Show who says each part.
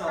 Speaker 1: awesome.